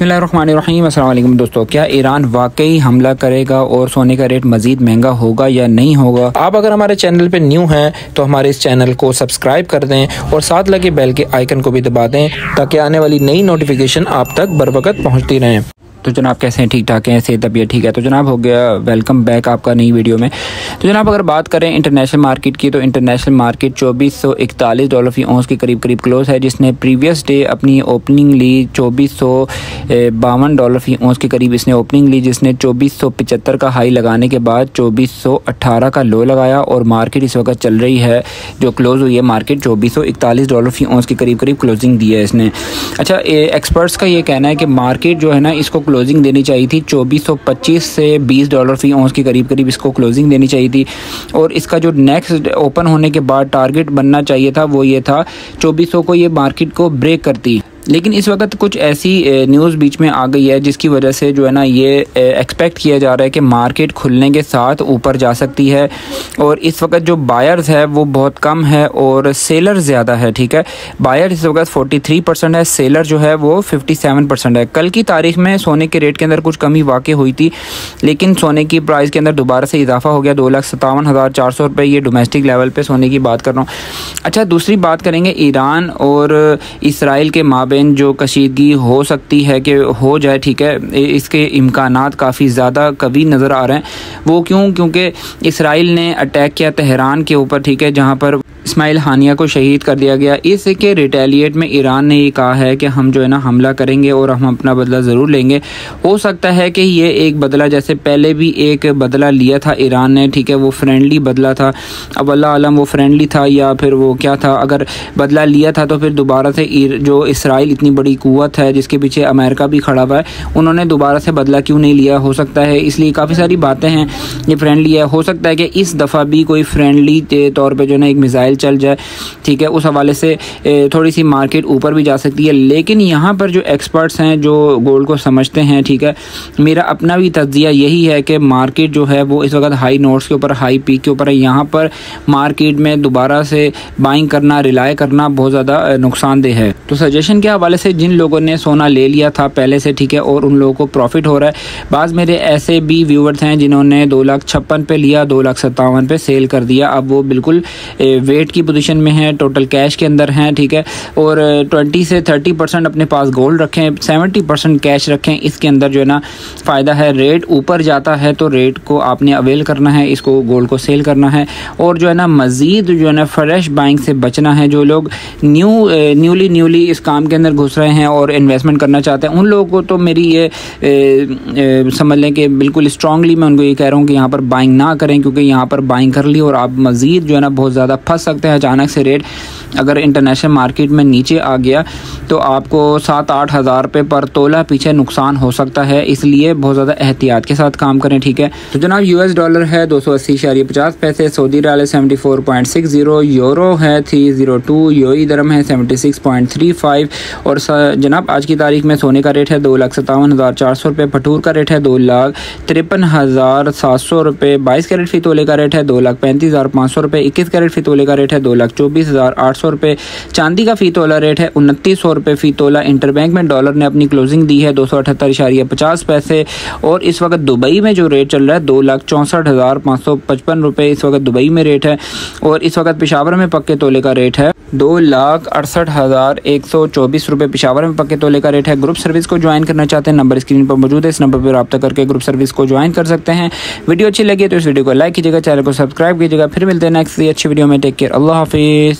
अस्सलाम दोस्तों, क्या ईरान वाकई हमला करेगा और सोने का रेट मजीद महँगा होगा या नहीं होगा? आप अगर हमारे चैनल पे न्यू हैं तो हमारे इस चैनल को सब्सक्राइब कर दें और साथ लगे बेल के आइकन को भी दबा दें, ताकि आने वाली नई नोटिफिकेशन आप तक बर वक्त पहुँचती रहें। तो जनाब कैसे हैं? ठीक ठाक हैं? सेहत तबीयत ठीक है? तो जनाब हो गया वेलकम बैक आपका नई वीडियो में। तो जनाब अगर बात करें इंटरनेशनल मार्केट की तो इंटरनेशनल मार्केट चौबीस सौ इकतालीस डॉलर फ़ी औंस के करीब करीब क्लोज है, जिसने प्रीवियस डे अपनी ओपनिंग ली चौबीस सौ बावन डॉलर फ़ी औंस के करीब इसने ओपनिंग ली, जिसने चौबीस सौ पचहत्तर का हाई लगाने के बाद चौबीस सौ अट्ठारह का लो लगाया और मार्केट इस वक्त चल रही है, जो क्लोज़ हुई है मार्केट चौबीस सौ इकतालीस डॉलर फ़ी औंस के करीब करीब क्लोजिंग दी है इसने। अच्छा एक्सपर्ट्स का ये कहना है कि मार्केट जो है ना, इसको क्लोजिंग देनी चाहिए थी। 2425 से 20 डॉलर फ़ी ऑन्स के करीब करीब इसको क्लोजिंग देनी चाहिए थी। और इसका जो नेक्स्ट ओपन होने के बाद टारगेट बनना चाहिए था, वो ये था 2400 को ये मार्केट को ब्रेक करती। लेकिन इस वक्त कुछ ऐसी न्यूज़ बीच में आ गई है जिसकी वजह से जो है ना ये एक्सपेक्ट किया जा रहा है कि मार्केट खुलने के साथ ऊपर जा सकती है और इस वक्त जो बायर्स है वो बहुत कम है और सेलर ज़्यादा है, ठीक है? बायर इस वक्त 43 परसेंट है सेलर जो है वो 57 परसेंट है। कल की तारीख में सोने के रेट के अंदर कुछ कमी वाक़ हुई थी, लेकिन सोने की प्राइस के अंदर दोबारा से इजाफा हो गया, दो लाख सत्तावन हज़ार चार सौ रुपये ये डोमेस्टिक लेवल पर सोने की बात कर रहा हूँ। अच्छा दूसरी बात करेंगे ईरान और इसराइल के माबे माबेन जो कशीदगी हो सकती है कि हो जाए, ठीक है? इसके इम्कान काफ़ी ज़्यादा कभी नज़र आ रहे हैं। वो क्यों? क्योंकि इसराइल ने अटैक किया तहरान के ऊपर, ठीक है, जहाँ पर इसमाइल हानिया को शहीद कर दिया गया। इसके रिटेलिएट में ईरान ने ये कहा है कि हम जो है ना हमला करेंगे और हम अपना बदला ज़रूर लेंगे। हो सकता है कि ये एक बदला, जैसे पहले भी एक बदला लिया था ईरान ने, ठीक है, वो फ्रेंडली बदला था। अब अल्लाह आलम वो फ्रेंडली था या फिर वो क्या था? अगर बदला लिया था तो फिर दोबारा से जो इसराइल इतनी बड़ी कुत है, जिसके पीछे अमेरिका भी खड़ा हुआ है, उन्होंने दोबारा से बदला क्यों नहीं लिया? हो सकता है, इसलिए काफ़ी सारी बातें हैं, ये फ्रेंडली है। हो सकता है कि इस दफ़ा भी कोई फ्रेंडली तौर पर जो है ना एक मिज़ाइल चल जाए, ठीक है? उस हवाले से थोड़ी सी मार्केट ऊपर भी जा सकती है। लेकिन यहाँ पर जो एक्सपर्ट्स हैं, जो गोल्ड को समझते हैं, ठीक है? मेरा अपना भी तजिया यही है कि मार्केट जो है, वो इस वक्त हाई नोट्स के ऊपर हाई पीक के ऊपर है। यहाँ पर मार्केट में दोबारा से बाइंग करना रिलाय करना बहुत ज़्यादा नुकसानदेह है। तो सजेशन के हवाले से जिन लोगों ने सोना ले लिया था पहले से, ठीक है, और उन लोगों को प्रॉफिट हो रहा है, बाज़ मेरे ऐसे भी व्यूवर्स हैं जिन्होंने दो लाख छप्पन पे लिया, दो लाख सत्तावन पे सेल कर दिया। अब वो बिल्कुल वेट की पोजीशन में हैं टोटल कैश के अंदर हैं, ठीक है? और ट्वेंटी से थर्टी परसेंट अपने पास गोल्ड रखें सेवेंटी परसेंट कैश रखें, इसके अंदर जो है ना, फ़ायदा है रेट ऊपर जाता है तो रेट को आपने अवेल करना है, इसको गोल्ड को सेल करना है। और जो है ना, मज़ीद जो है ना फ्रेश बाइंग से बचना है, जो लोग न्यू न्यूली न्यूली इस काम के अंदर घुस रहे हैं और इन्वेस्टमेंट करना चाहते हैं, उन लोगों को तो मेरी ये समझ लें कि बिल्कुल स्ट्रांगली मैं उनको ये कह रहा हूँ कि यहाँ पर बाइंग ना करें, क्योंकि यहाँ पर बाइंग कर ली और आप मज़ीद जो है ना, बहुत ज़्यादा फंस सकते हैं अचानक से रेट। अगर इंटरनेशनल मार्केट में नीचे आ गया तो आपको सात आठ हज़ार रुपये पर तोला पीछे नुकसान हो सकता है। इसलिए बहुत ज़्यादा एहतियात के साथ काम करें, ठीक है? तो जनाब यू एस डॉलर है दो सौ अस्सी शारी पचास पैसे सऊदी डाले seventy four point six zero euro है थ्री ज़ीरो टू यूई दरम है seventy six point three five और जनाब, आज की तारीख में सोने का रेट है दो लाख सत्तावन हज़ार चार सौ रुपये भटूर का रेट है दो लाख तिरपन हज़ार सात सौ रुपये बाईस कैरेट फ़ी तोले का रेट है दो लाख पैंतीस हज़ार पाँच सौ रुपये इक्कीस कैरेट फ़ी तोले का रेट है दो लाख चौबीस हज़ार आठ सौ रुपये चांदी का फ़ी तोला रेट है उनतीस सौ रुपये फ़ी तोला। इंटरबैंक में डॉलर ने अपनी क्लोजिंग दी है दो सौ अठहत्तर इशारिया पचास पैसे। और इस वक्त दुबई में जो रेट चल रहा है दो लाख चौंसठ हज़ार पाँच सौ पचपन रुपये इस वक्त दुबई में रेट है। और इस वक्त पिशावर में पक्के तोले का रेट है दो लाख अड़सठ हज़ार एक सौ चौबीस रुपये पिशावर में पक्के तोले का रेट है। ग्रुप सर्विस को ज्वाइन करना चाहते हैं नंबर स्क्रीन पर मौजूद है। इस नंबर पर रब्ता करके ग्रुप सर्विस को ज्वाइन कर सकते हैं। वीडियो अच्छी लगी तो इस वीडियो को लाइक कीजिएगा चैनल को सब्सक्राइब कीजिएगा। फिर मिलते हैं नेक्स्ट अच्छी वीडियो में। टेक केयर अल्लाह हाफिज़